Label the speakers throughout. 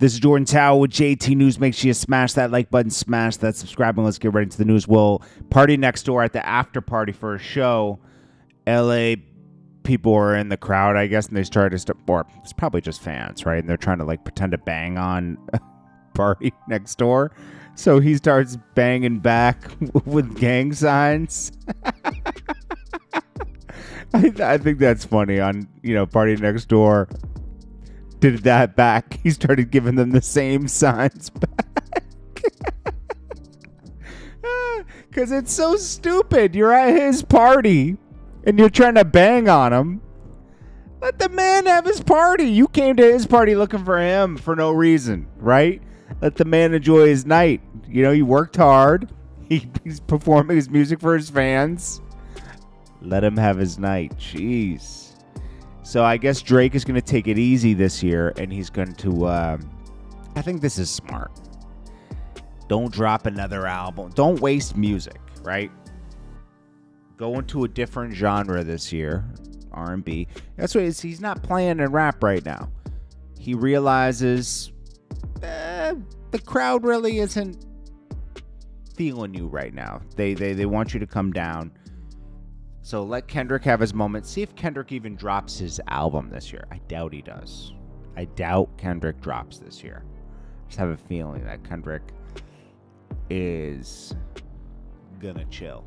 Speaker 1: This is Jordan Tower with JT News. Make sure you smash that like button, smash that subscribe, and let's get right into the news. We'll PartyNextDoor at the after party for a show. LA people are in the crowd, I guess, and they started to start, or it's probably just fans, right? And they're trying to like pretend to bang on party next door. So he starts banging back with gang signs. I, I think that's funny on, you know, PartyNextDoor did that back. He started giving them the same signs back. Because it's so stupid. You're at his party and you're trying to bang on him. Let the man have his party. You came to his party looking for him for no reason, right? Let the man enjoy his night. You know, he worked hard. He, he's performing his music for his fans. Let him have his night. Jeez. So I guess Drake is going to take it easy this year, and he's going to. Um, I think this is smart. Don't drop another album. Don't waste music, right? Go into a different genre this year, R&B. That's what he's not playing in rap right now. He realizes eh, the crowd really isn't feeling you right now. They they they want you to come down. So let Kendrick have his moment. See if Kendrick even drops his album this year. I doubt he does. I doubt Kendrick drops this year. I just have a feeling that Kendrick is gonna chill.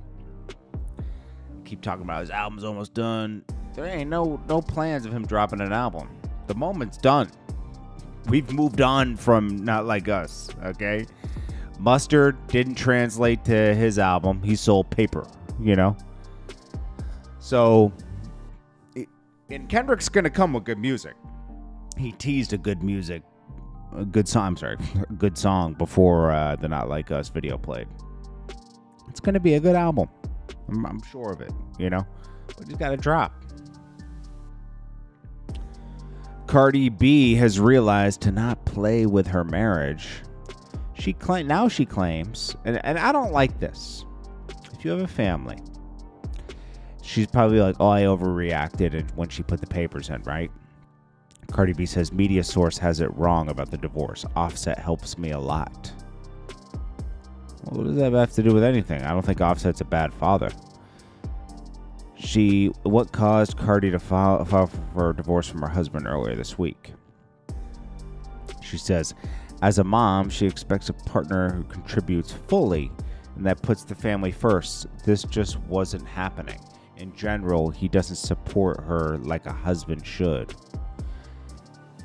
Speaker 1: Keep talking about his album's almost done. There ain't no no plans of him dropping an album. The moment's done. We've moved on from not like us, okay? Mustard didn't translate to his album. He sold paper, you know? So, and Kendrick's gonna come with good music. He teased a good music, a good song. I'm sorry, good song before uh, the Not Like Us video played. It's gonna be a good album. I'm, I'm sure of it. You know, but he's got to drop. Cardi B has realized to not play with her marriage. She claim now she claims, and, and I don't like this. If you have a family she's probably like, "Oh, I overreacted," when she put the papers in, right? Cardi B says media source has it wrong about the divorce. Offset helps me a lot. Well, what does that have to do with anything? I don't think Offset's a bad father. She, what caused Cardi to file, file for a divorce from her husband earlier this week? She says, as a mom, she expects a partner who contributes fully and that puts the family first. This just wasn't happening in general, he doesn't support her like a husband should.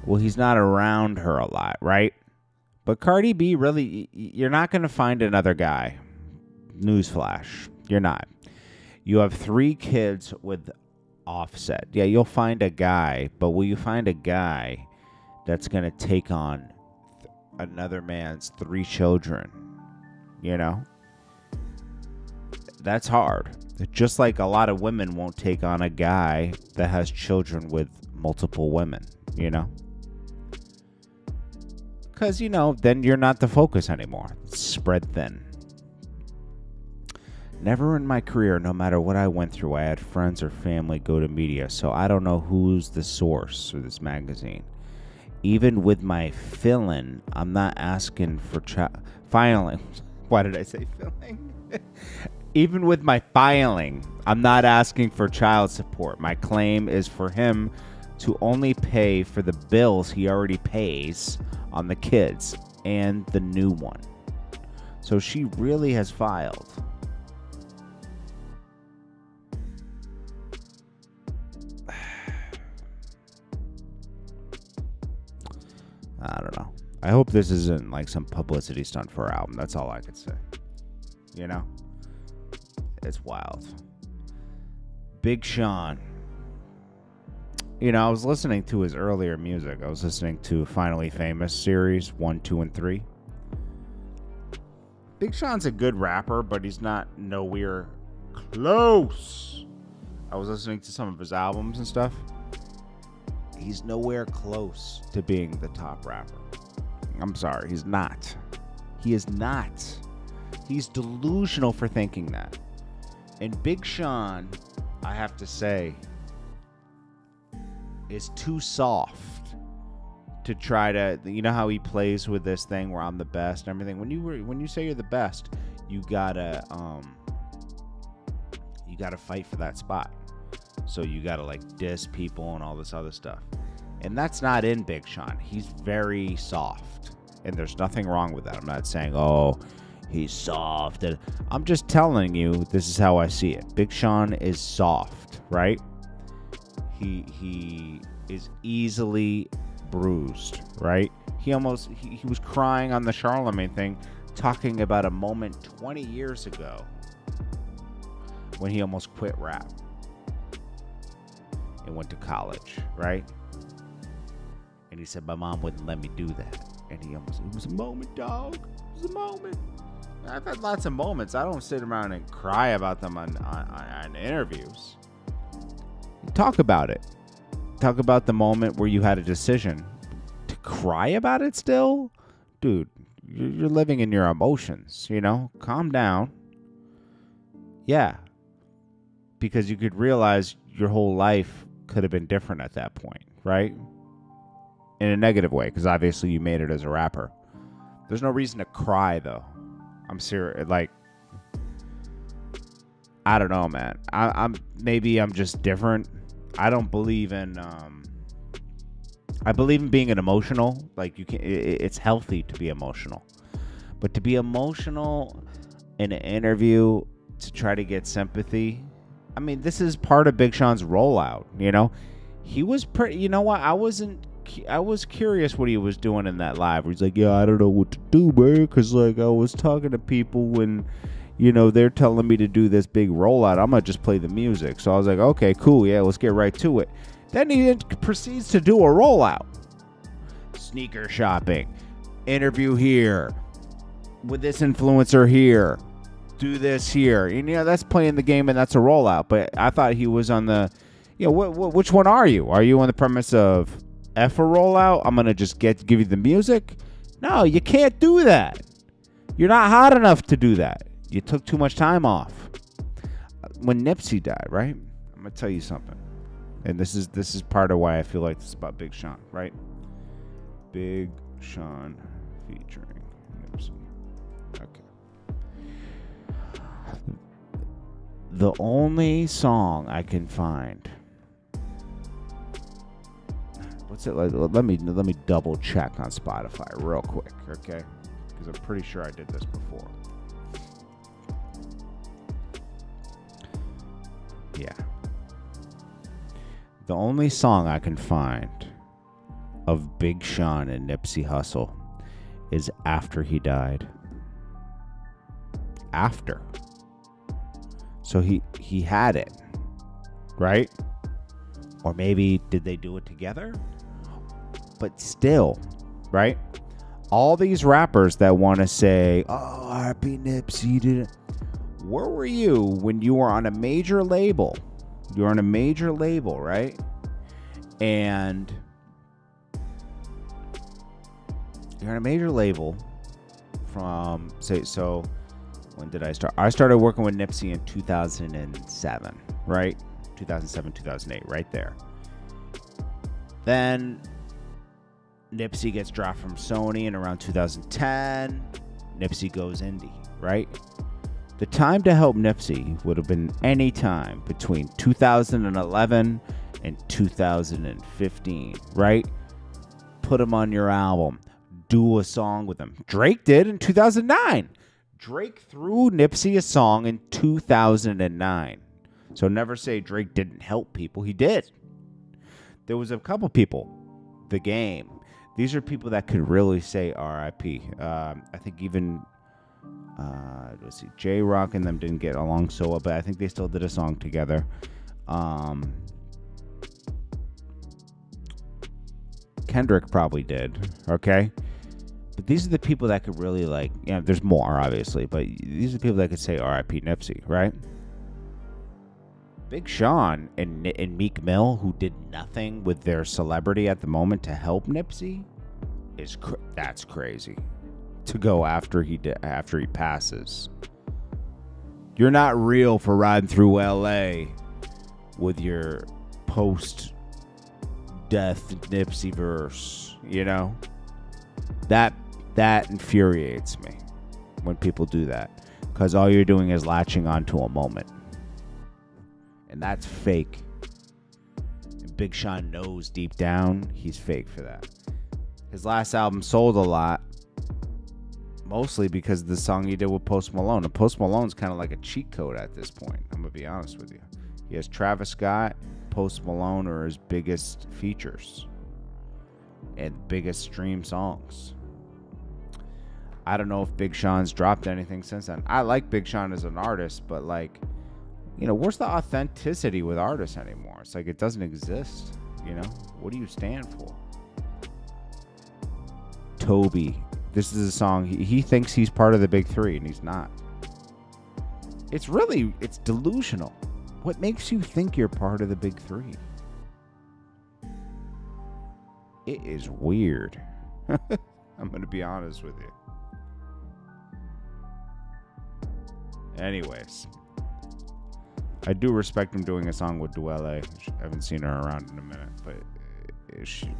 Speaker 1: Well, he's not around her a lot, right? But Cardi B, really, you're not going to find another guy. Newsflash, you're not. You have three kids with Offset. Yeah, you'll find a guy, but will you find a guy that's going to take on another man's three children? You know? That's hard. Just like a lot of women won't take on a guy that has children with multiple women, you know? Because, you know, then you're not the focus anymore. Spread thin. Never in my career, no matter what I went through, I had friends or family go to media, so I don't know who's the source for this magazine. Even with my filling, I'm not asking for child. Filing. Why did I say filling? even with my filing, I'm not asking for child support. My claim is for him to only pay for the bills he already pays on the kids and the new one. So she really has filed. I don't know. I hope this isn't like some publicity stunt for her album. That's all I could say. You know? It's wild. Big Sean. You know, I was listening to his earlier music. I was listening to Finally Famous series 1, 2, and 3. Big Sean's a good rapper, but he's not nowhere close. I was listening to some of his albums and stuff. He's nowhere close to being the top rapper. I'm sorry, he's not. He is not. He's delusional for thinking that. And Big Sean, I have to say, is too soft to try to you know how he plays with this thing where I'm the best and everything. When you when you say you're the best, you gotta um you gotta fight for that spot. So you gotta like diss people and all this other stuff. And that's not in Big Sean. He's very soft. And there's nothing wrong with that. I'm not saying, oh, he's soft. And I'm just telling you this is how I see it. Big Sean is soft, right? He he is easily bruised, right? He almost he, he was crying on the Charlemagne thing, talking about a moment 20 years ago when he almost quit rap and went to college, right? And he said my mom wouldn't let me do that. And he almost it was a moment, dog. It was a moment. I've had lots of moments. I don't sit around and cry about them on, on, on interviews. Talk about it. Talk about the moment where you had a decision. To cry about it still? Dude, you're living in your emotions, you know? Calm down. Yeah. Because you could realize your whole life could have been different at that point, right? In a negative way, because obviously you made it as a rapper. There's no reason to cry, though. I'm serious. Like, I don't know, man. I, am maybe I'm just different. I don't believe in. Um, I believe in being an emotional. Like you can, it, it's healthy to be emotional, but to be emotional in an interview to try to get sympathy. I mean, this is part of Big Sean's rollout. You know, he was pretty. You know what? I wasn't I was curious what he was doing in that live. He's like, yeah, I don't know what to do, man, because like I was talking to people when, you know, they're telling me to do this big rollout. I'm gonna just play the music. So I was like, okay, cool, yeah, let's get right to it. Then he proceeds to do a rollout. Sneaker shopping, interview here, with this influencer here, do this here. And, you know, that's playing the game and that's a rollout. But I thought he was on the, you know, wh- wh- which one are you? Are you on the premise of F a rollout. I'm gonna just get give you the music. No, you can't do that. You're not hot enough to do that. You took too much time off. When Nipsey died, right? I'm gonna tell you something. And this is this is part of why I feel like this is about Big Sean, right? Big Sean featuring Nipsey. Okay. The only song I can find it like? Let me let me double check on Spotify real quick, okay? Because I'm pretty sure I did this before. Yeah. The only song I can find of Big Sean and Nipsey Hussle is after he died. After. So he he had it. Right? Or maybe did they do it together? But still, right? All these rappers that want to say, "Oh, RP Nipsey did it." Where were you when you were on a major label? You're on a major label, right? And you're on a major label from say so when did I start? I started working with Nipsey in 2007, right? 2007, 2008, right there. Then Nipsey gets dropped from Sony in around 2010. Nipsey goes indie, right? The time to help Nipsey would have been any time between 2011 and 2015, right? Put him on your album, do a song with him. Drake did in 2009. Drake threw Nipsey a song in 2009. So never say Drake didn't help people. He did. There was a couple people. The game, these are people that could really say RIP. Um, I think even uh, let's see, Jay Rock and them didn't get along so well, but I think they still did a song together. Um, Kendrick probably did. Okay. But these are the people that could really like, you know, there's more obviously, but these are the people that could say RIP Nipsey, right? Big Sean and, and Meek Mill, who did nothing with their celebrity at the moment to help Nipsey, is cr- that's crazy. To go after he di- after he passes, you're not real for riding through L.A. with your post death Nipsey verse. You know, that that infuriates me when people do that because all you're doing is latching onto a moment, and that's fake. And Big Sean knows deep down he's fake for that. His last album sold a lot, mostly because of the song he did with Post Malone. And Post Malone's kind of like a cheat code at this point. I'm gonna be honest with you. He has Travis Scott, Post Malone are his biggest features and biggest stream songs. I don't know if Big Sean's dropped anything since then. I like Big Sean as an artist, but like, you know, where's the authenticity with artists anymore? It's like it doesn't exist. You know, what do you stand for? Toby. This is a song he, he thinks he's part of the big three, and he's not. It's really it's delusional. What makes you think you're part of the big three? It is weird. I'm gonna be honest with you. Anyways, I do respect him doing a song with Duelle. I haven't seen her around in a minute, but uh, she.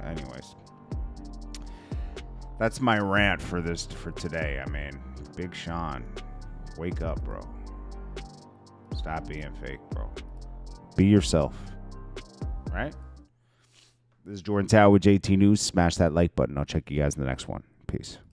Speaker 1: Anyways, that's my rant for this for today. I mean, Big Sean, wake up, bro. Stop being fake, bro. Be yourself. Right? This is Jordan Tower with JT News. Smash that like button. I'll check you guys in the next one. Peace.